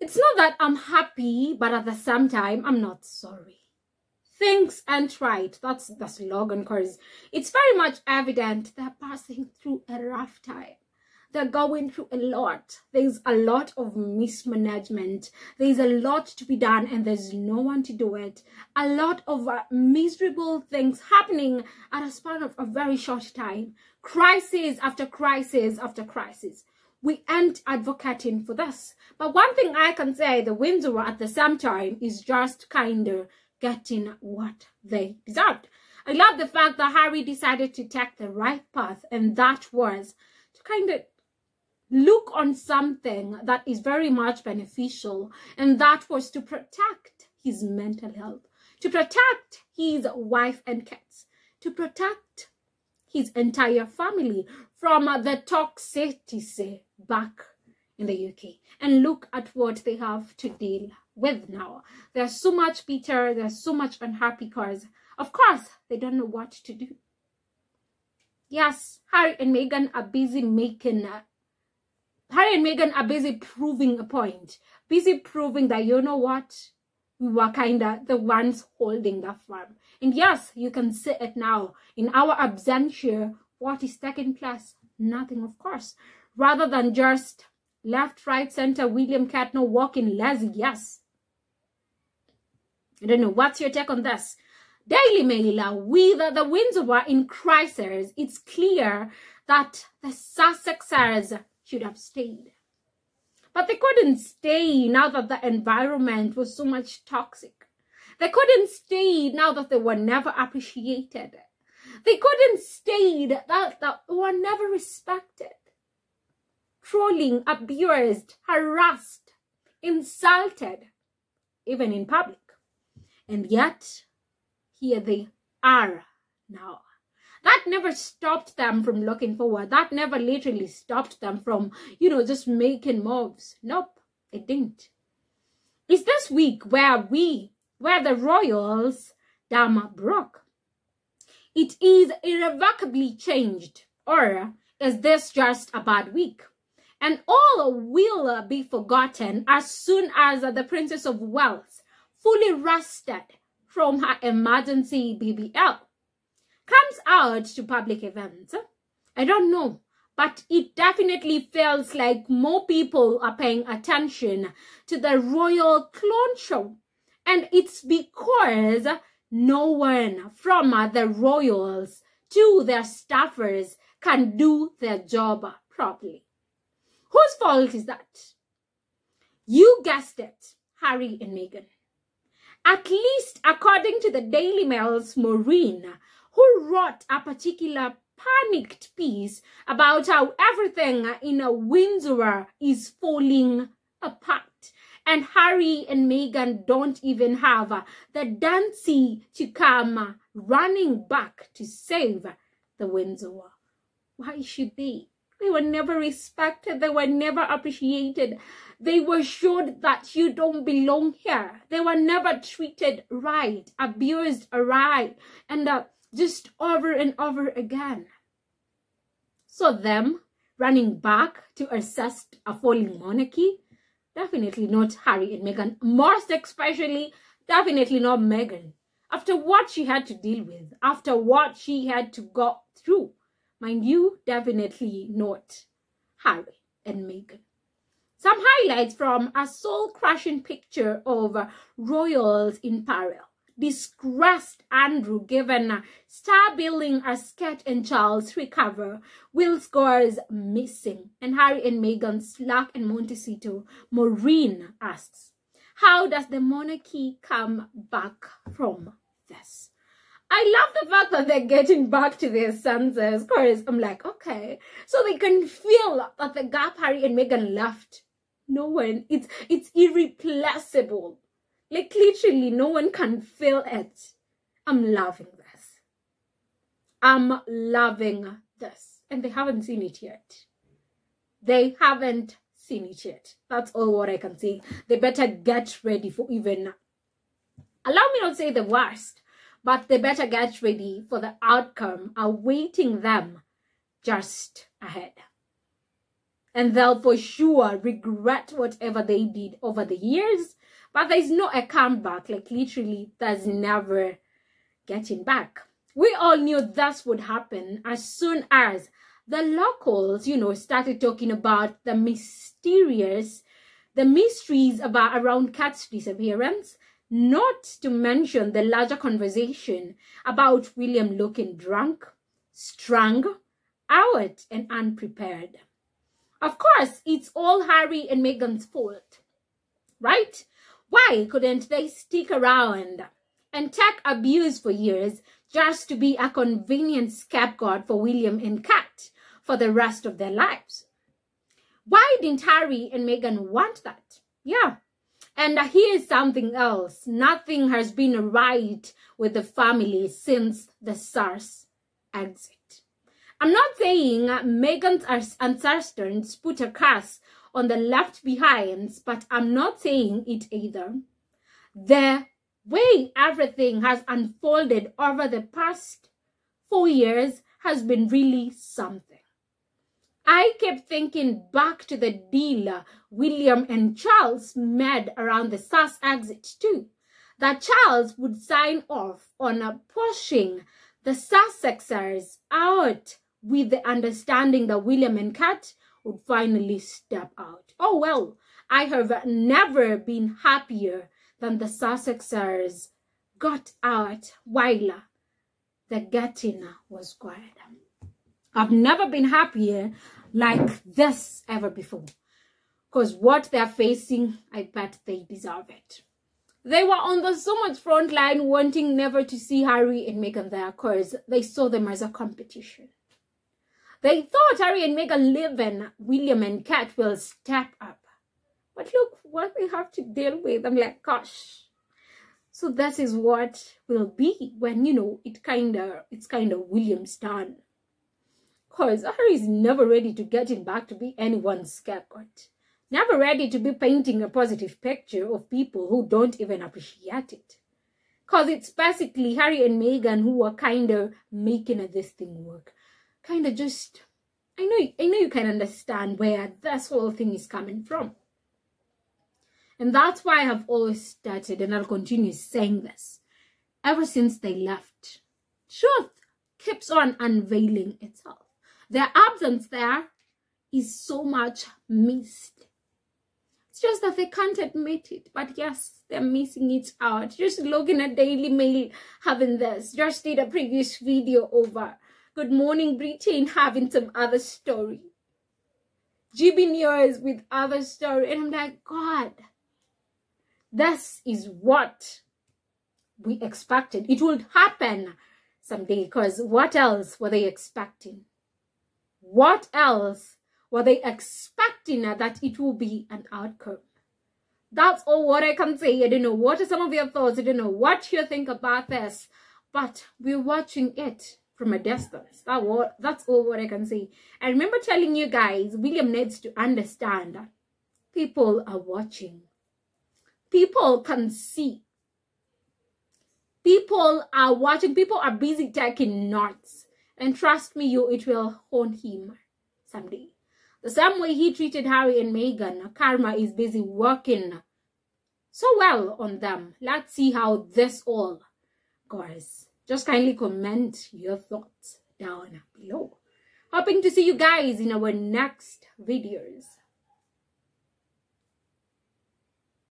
it's not that I'm happy, but at the same time, I'm not sorry. Things aren't right. That's the slogan, because it's very much evident they're passing through a rough time. They're going through a lot. There's a lot of mismanagement. There's a lot to be done and there's no one to do it. A lot of uh, miserable things happening at a span of a very short time. Crisis after crisis after crisis. We aren't advocating for this. But one thing I can say, the Windsor at the same time is just kind of getting what they deserved. I love the fact that Harry decided to take the right path and that was to kind of look on something that is very much beneficial, and that was to protect his mental health, to protect his wife and kids, to protect his entire family from uh, the toxicity back in the UK. And look at what they have to deal with now. There's so much bitter, there's so much unhappy because, of course, they don't know what to do. Yes, Harry and Meghan are busy making uh, Harry and Meghan are busy proving a point, busy proving that, you know what, we were kind of the ones holding the farm. And yes, you can see it now. In our absentia, what is taking place? Nothing, of course. Rather than just left, right, center, William Shatner walking lazy, yes. I don't know, what's your take on this? Daily Mail, with the Windsor in crisis, it's clear that the Sussexers should have stayed. But they couldn't stay now that the environment was so much toxic. They couldn't stay now that they were never appreciated. They couldn't stay that, that they were never respected. Trolling, abused, harassed, insulted, even in public. And yet, here they are now that never stopped them from looking forward. That never literally stopped them from, you know, just making moves. Nope, it didn't. It's this week where we, where the royals, dam broke. It is irrevocably changed. Or is this just a bad week? And all will be forgotten as soon as the Princess of Wales fully rested from her emergency BBL comes out to public events. I don't know, but it definitely feels like more people are paying attention to the royal clone show. And it's because no one from the royals to their staffers can do their job properly. Whose fault is that? You guessed it, Harry and Meghan. At least according to the Daily Mail's Maureen, who wrote a particular panicked piece about how everything in Windsor is falling apart. And Harry and Meghan don't even have the Dancy to come running back to save the Windsor. Why should they? They were never respected. They were never appreciated. They were showed that you don't belong here. They were never treated right, abused right. And uh, just over and over again. So them running back to assist a falling monarchy, definitely not Harry and Meghan, most especially definitely not Meghan. After what she had to deal with, after what she had to go through, mind you, definitely not Harry and Meghan. Some highlights from a soul-crushing picture of royals in peril disgraced Andrew given star billing a sketch and Charles recover, Will scores missing, and Harry and Meghan slack and Montecito. Maureen asks, how does the monarchy come back from this? I love the fact that they're getting back to their senses because I'm like, okay, so they can feel that the gap Harry and Meghan left. No one, it's it's irreplaceable. Like literally no one can feel it. I'm loving this. I'm loving this. And they haven't seen it yet. They haven't seen it yet. That's all what I can say. They better get ready for even, allow me not say the worst, but they better get ready for the outcome awaiting them just ahead. and they'll for sure regret whatever they did over the years. But there's no a comeback, like literally, there's never getting back. We all knew that's would happen as soon as the locals, you know, started talking about the mysterious, the mysteries about around Kate's disappearance, not to mention the larger conversation about William looking drunk, strung, out, and unprepared. Of course, it's all Harry and Meghan's fault, right? Why couldn't they stick around and take abuse for years just to be a convenient scapegoat for William and Kate for the rest of their lives? Why didn't Harry and Meghan want that? Yeah. And here's something else. Nothing has been right with the family since the Sussex exit. I'm not saying Meghan's ancestors put a curse on the left behinds, but I'm not saying it either. The way everything has unfolded over the past four years has been really something. I kept thinking back to the deal William and Charles made around the Sussex exit too. That Charles would sign off on pushing the Sussexers out with the understanding that William and Kate would finally step out. Oh well, I have never been happier than the Sussexers got out while the getting was quiet. I've never been happier like this ever before. Because what they're facing, I bet they deserve it. They were on the so much front line wanting never to see Harry and Meghan there because they saw them as a competition. They thought Harry and Meghan live and William and Kate will step up. But look what we have to deal with. I'm like, gosh. So this is what will be when, you know, it kind of, it's kind of William's turn. Because Harry is never ready to get him back to be anyone's scapegoat. Never ready to be painting a positive picture of people who don't even appreciate it. Because it's basically Harry and Meghan who are kind of making this thing work kind of just I know I know you can understand where this whole thing is coming from. And that's why I have always started and I'll continue saying this. Ever since they left, truth keeps on unveiling itself. Their absence there is so much missed. It's just that they can't admit it. But yes, they're missing it out. Just looking at Daily Mail having this. Just did a previous video over Good morning, Britain, having some other story. GB with other story. And I'm like, God, this is what we expected. It would happen someday because what else were they expecting? What else were they expecting that it will be an outcome? That's all what I can say. I don't know. What are some of your thoughts? I don't know what you think about this. But we're watching it from a distance. That what that's all what I can say. I remember telling you guys, William needs to understand that people are watching. People can see. People are watching. People are busy taking notes. And trust me, you it will haunt him someday. The same way he treated Harry and Meghan, karma is busy working so well on them. Let's see how this all goes. Just kindly comment your thoughts down below. Hoping to see you guys in our next videos.